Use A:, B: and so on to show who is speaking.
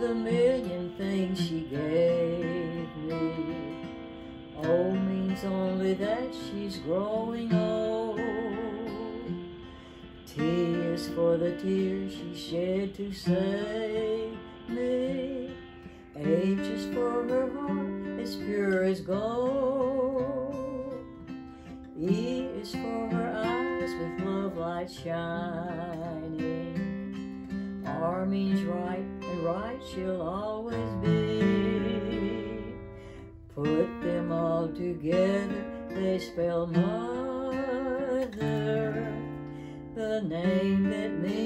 A: the million things she gave me. O means only that she's growing old. T is for the tears she shed to save me. H is for her heart as pure as gold. E is for her eyes with love light shining. Means right, and right she'll always be. Put them all together, they spell mother, the name that means